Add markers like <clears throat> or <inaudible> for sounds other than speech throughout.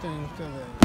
disfruten ustedes.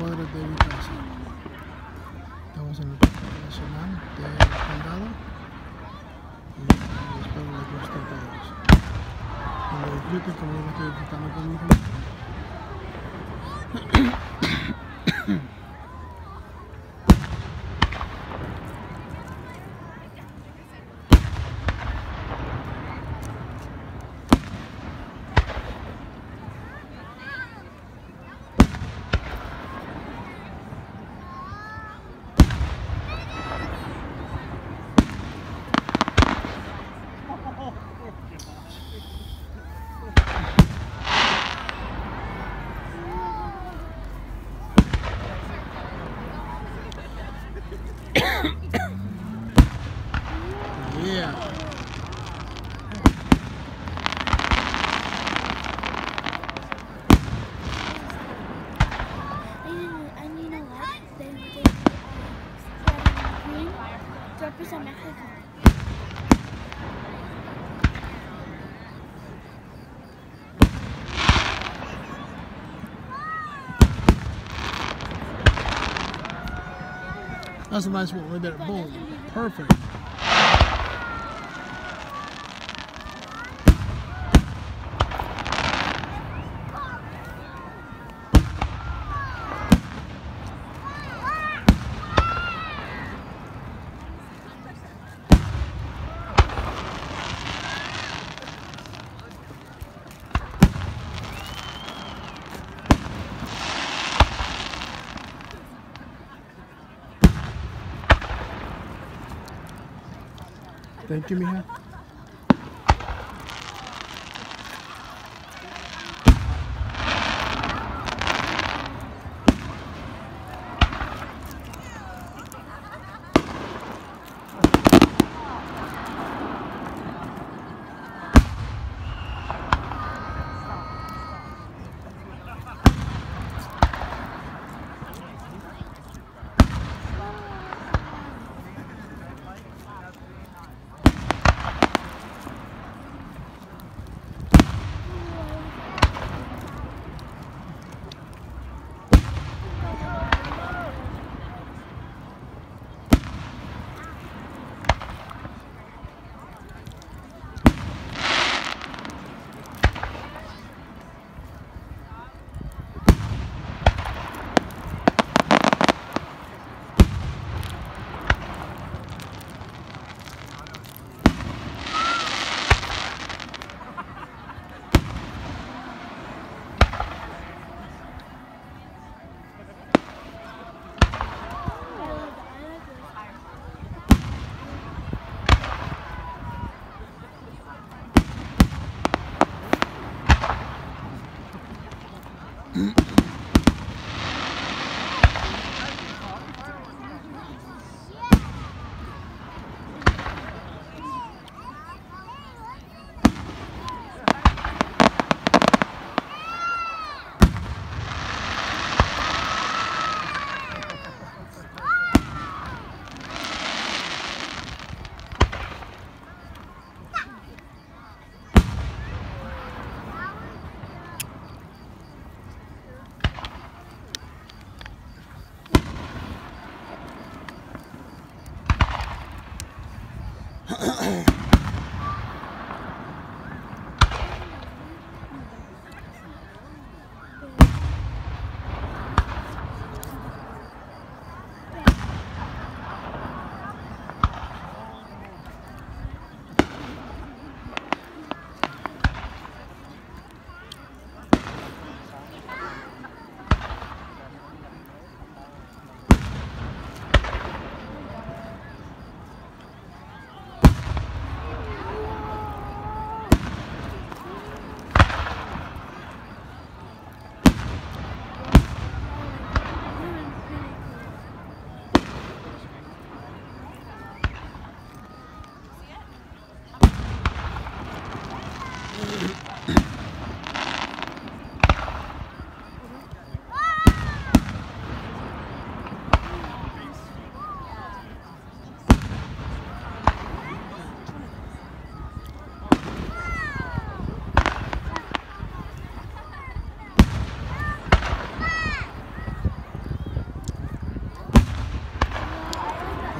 Cuadras de. Estamos en el Parque Nacional del Condado y espero les guste a todos. Que lo disfruten como lo estoy disfrutando con <clears throat> Mexico. That's a nice one right there. Boom. Perfect. Give me half.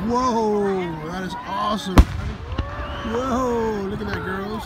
Whoa, that is awesome. Whoa, look at that, girls.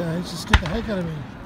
That just get the heck out of me.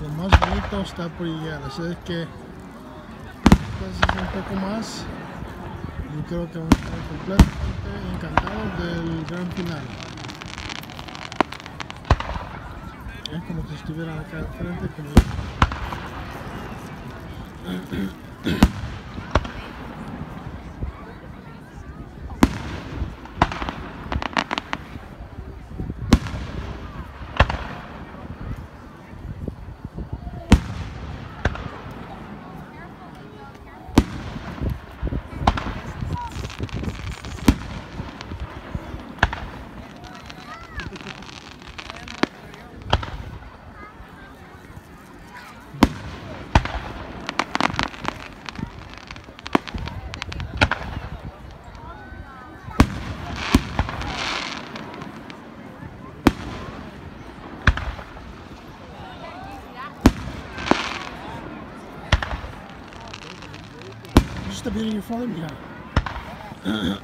Lo más bonito está por llegar, así es que entonces un poco más y creo que vamos a estar completamente encantados del gran final. Es como si estuvieran acá al frente. the beauty of your farm here.